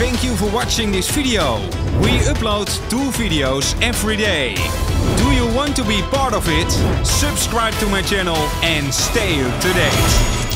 Thank you for watching this video. We upload two videos every day. Do you want to be part of it? Subscribe to my channel and stay up to date.